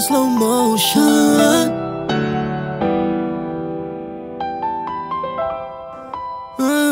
in slow motion. Mm.